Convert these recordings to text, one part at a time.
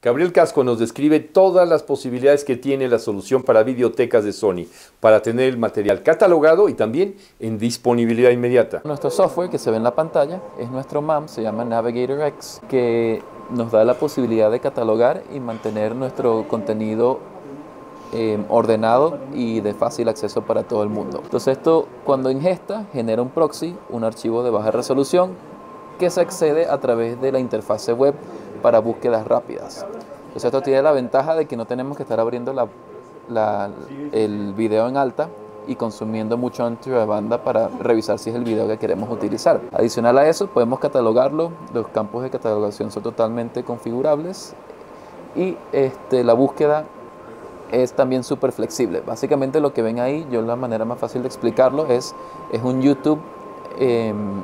Gabriel Casco nos describe todas las posibilidades que tiene la solución para videotecas de Sony, para tener el material catalogado y también en disponibilidad inmediata. Nuestro software que se ve en la pantalla es nuestro MAM, se llama Navigator X, que nos da la posibilidad de catalogar y mantener nuestro contenido eh, ordenado y de fácil acceso para todo el mundo. Entonces esto cuando ingesta genera un proxy, un archivo de baja resolución que se accede a través de la interfase web para búsquedas rápidas. Entonces esto tiene la ventaja de que no tenemos que estar abriendo el video en alta y consumiendo mucho ancho de banda para revisar si es el video que queremos utilizar. Adicional a eso, podemos catalogarlo. Los campos de catalogación son totalmente configurables y este, la búsqueda es también súper flexible. Básicamente lo que ven ahí, yo la manera más fácil de explicarlo es, es un YouTube em,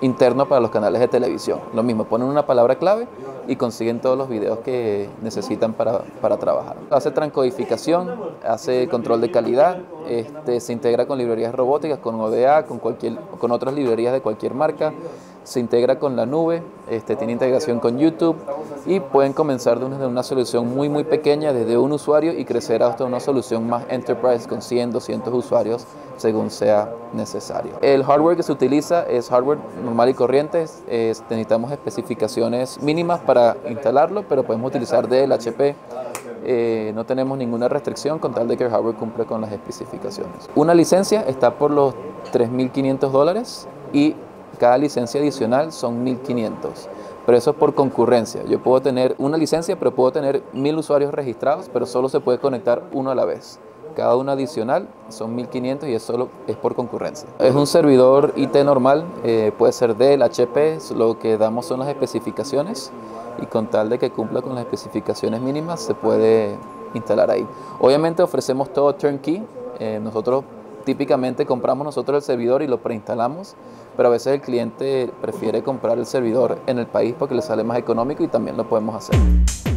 interno para los canales de televisión. Lo mismo, ponen una palabra clave y consiguen todos los videos que necesitan para, para trabajar. Hace transcodificación, hace control de calidad, este, se integra con librerías robóticas, con ODA, con, cualquier, con otras librerías de cualquier marca, se integra con la nube, este, tiene integración con YouTube y pueden comenzar de una, solución muy muy pequeña desde un usuario y crecer hasta una solución más enterprise con 100, 200 usuarios según sea necesario. El hardware que se utiliza es hardware normal y corriente, necesitamos especificaciones mínimas para instalarlo, pero podemos utilizar Dell, HP, eh, no tenemos ninguna restricción con tal de que el hardware cumple con las especificaciones. Una licencia está por los 3.500 dólares y cada licencia adicional son 1.500, pero eso es por concurrencia. Yo puedo tener una licencia, pero puedo tener 1.000 usuarios registrados, pero solo se puede conectar uno a la vez. Cada uno adicional son 1.500 y es solo es por concurrencia. Es un servidor IT normal, eh, puede ser del HP, lo que damos son las especificaciones y con tal de que cumpla con las especificaciones mínimas se puede instalar ahí. Obviamente ofrecemos todo turnkey, eh, nosotros típicamente compramos nosotros el servidor y lo preinstalamos, pero a veces el cliente prefiere comprar el servidor en el país porque le sale más económico y también lo podemos hacer.